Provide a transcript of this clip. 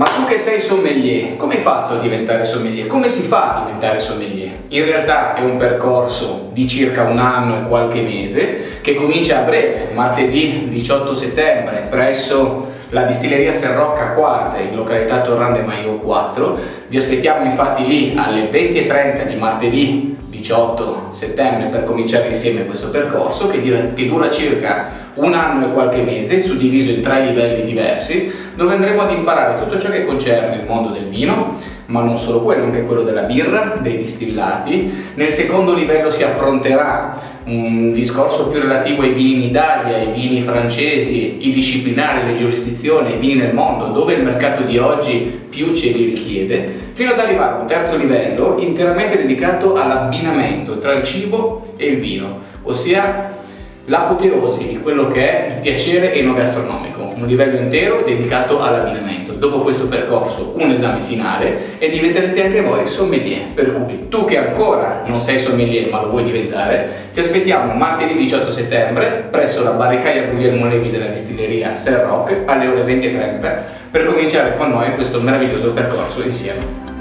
Ma tu che sei sommelier, come hai fatto a diventare sommelier? Come si fa a diventare sommelier? In realtà è un percorso di circa un anno e qualche mese che comincia a breve, martedì 18 settembre, presso la distilleria Serrocca Quarta in località Torrande Maio 4. Vi aspettiamo infatti lì alle 20.30 di martedì 18 settembre per cominciare insieme questo percorso che, dura circa un anno e qualche mese, suddiviso in tre livelli diversi, dove andremo ad imparare tutto ciò che concerne il mondo del vino, ma non solo quello, anche quello della birra, dei distillati. Nel secondo livello si affronterà un discorso più relativo ai vini in Italia, ai vini francesi, i disciplinari, le giurisdizioni, i vini nel mondo, dove il mercato di oggi più ce li richiede, fino ad arrivare a un terzo livello interamente dedicato all'abbinamento tra il cibo e il vino, ossia l'apoteosi di quello che è il piacere enogastronomico, un livello intero dedicato all'abbinamento. Dopo questo percorso un esame finale e diventerete anche voi sommelier, per cui tu che ancora non sei sommelier ma lo vuoi diventare, ti aspettiamo martedì 18 settembre presso la barricaia Guglielmo Levi della distilleria Ser Rock alle ore 20.30 per cominciare con noi questo meraviglioso percorso insieme.